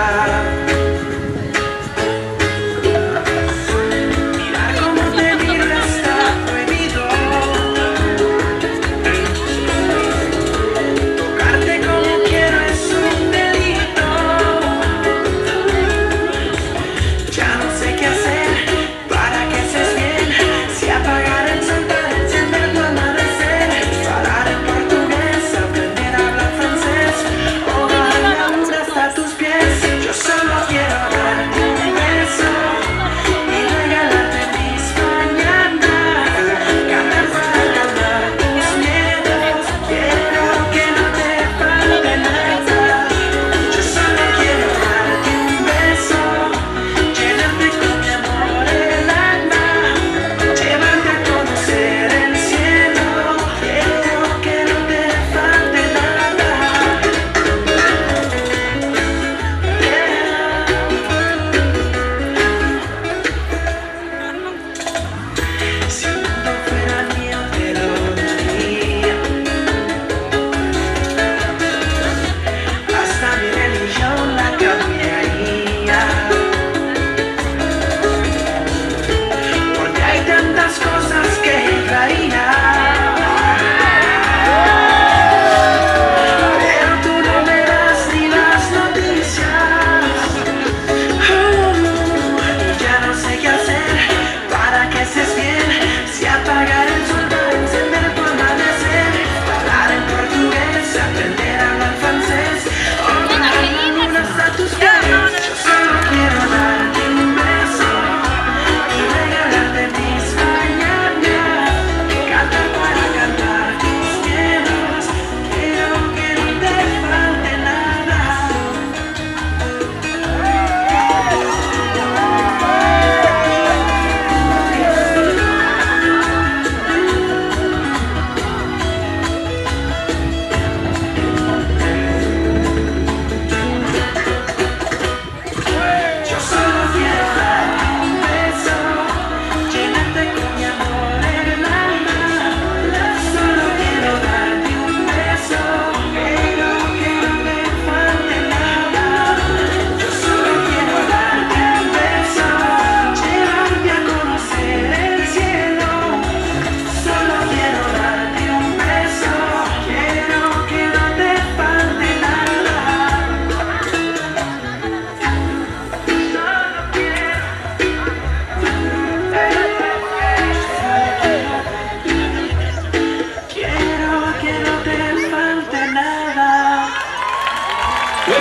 날.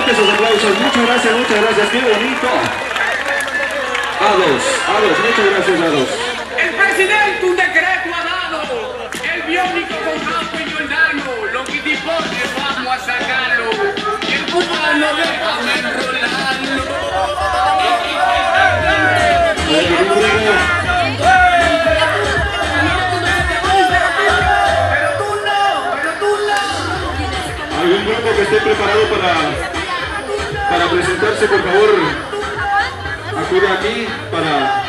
esos aplausos. Muchas gracias, muchas gracias. Qué bonito. A dos, muchas gracias a dos. El presidente un decreto ha dado. El biónico con campo y enano. Lo que dispone vamos a sacarlo. Y el cubano vamos a enrolarlo. esté preparado para para presentarse, por favor, acuda aquí para